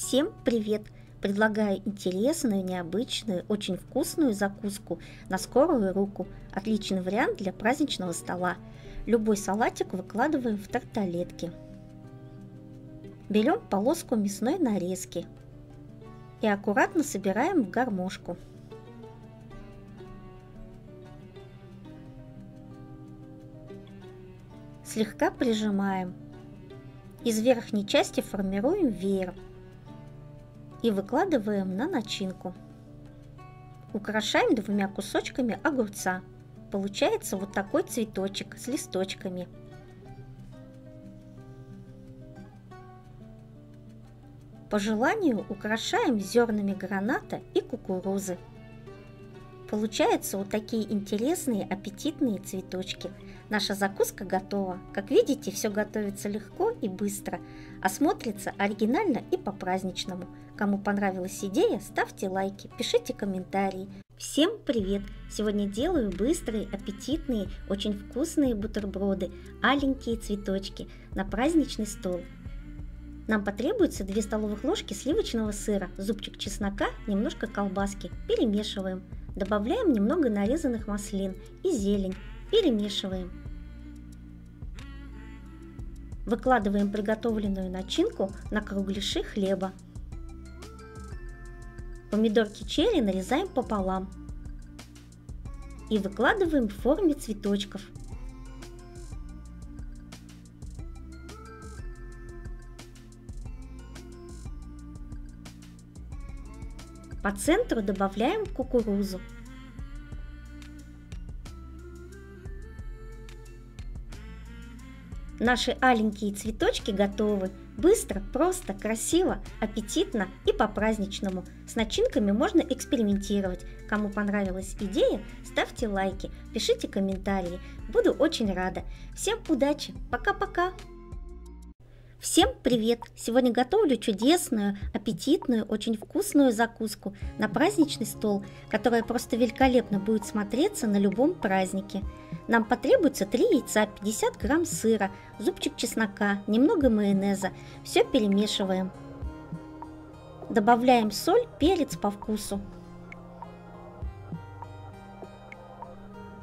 Всем привет! Предлагаю интересную, необычную, очень вкусную закуску на скорую руку. Отличный вариант для праздничного стола. Любой салатик выкладываем в тарталетки. Берем полоску мясной нарезки и аккуратно собираем в гармошку. Слегка прижимаем. Из верхней части формируем веер и выкладываем на начинку. Украшаем двумя кусочками огурца. Получается вот такой цветочек с листочками. По желанию украшаем зернами граната и кукурузы. Получаются вот такие интересные аппетитные цветочки. Наша закуска готова. Как видите, все готовится легко и быстро, а смотрится оригинально и по-праздничному. Кому понравилась идея, ставьте лайки, пишите комментарии. Всем привет! Сегодня делаю быстрые, аппетитные, очень вкусные бутерброды, аленькие цветочки на праздничный стол. Нам потребуется 2 столовых ложки сливочного сыра, зубчик чеснока, немножко колбаски. Перемешиваем. Добавляем немного нарезанных маслин и зелень. Перемешиваем. Выкладываем приготовленную начинку на кругляши хлеба. Помидорки черри нарезаем пополам и выкладываем в форме цветочков. По центру добавляем кукурузу. Наши аленькие цветочки готовы. Быстро, просто, красиво, аппетитно и по-праздничному. С начинками можно экспериментировать. Кому понравилась идея, ставьте лайки, пишите комментарии. Буду очень рада. Всем удачи. Пока-пока. Всем привет! Сегодня готовлю чудесную, аппетитную, очень вкусную закуску на праздничный стол, которая просто великолепно будет смотреться на любом празднике. Нам потребуется 3 яйца, 50 грамм сыра, зубчик чеснока, немного майонеза. Все перемешиваем. Добавляем соль, перец по вкусу.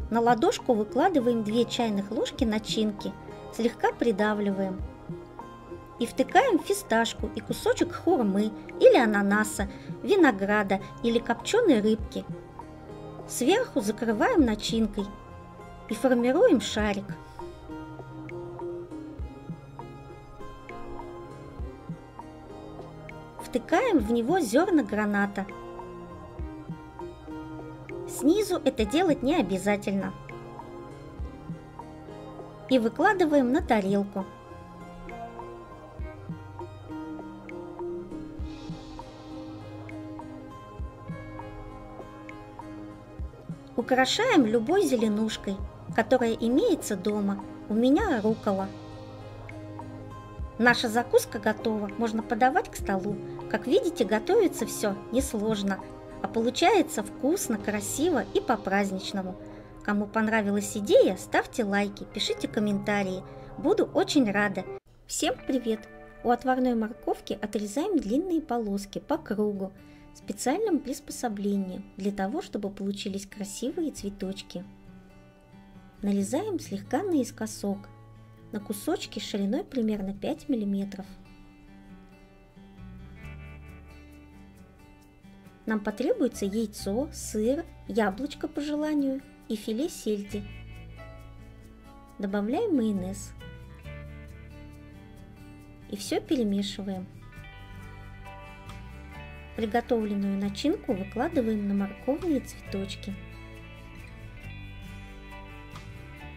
На ладошку выкладываем 2 чайных ложки начинки, слегка придавливаем – и втыкаем фисташку и кусочек хурмы или ананаса, винограда или копченой рыбки. Сверху закрываем начинкой и формируем шарик. Втыкаем в него зерна граната. Снизу это делать не обязательно. И выкладываем на тарелку. Украшаем любой зеленушкой, которая имеется дома. У меня рукола. Наша закуска готова, можно подавать к столу. Как видите, готовится все несложно, а получается вкусно, красиво и по-праздничному. Кому понравилась идея, ставьте лайки, пишите комментарии. Буду очень рада. Всем привет! У отварной морковки отрезаем длинные полоски по кругу специальным приспособлением для того, чтобы получились красивые цветочки. Нарезаем слегка наискосок на кусочки шириной примерно 5 мм. Нам потребуется яйцо, сыр, яблочко по желанию и филе сельди. Добавляем майонез. И все перемешиваем. Приготовленную начинку выкладываем на морковные цветочки.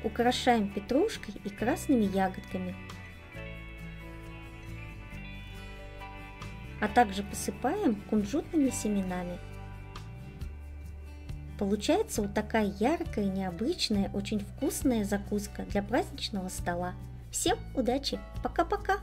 Украшаем петрушкой и красными ягодками. А также посыпаем кунжутными семенами. Получается вот такая яркая, необычная, очень вкусная закуска для праздничного стола. Всем удачи! Пока-пока!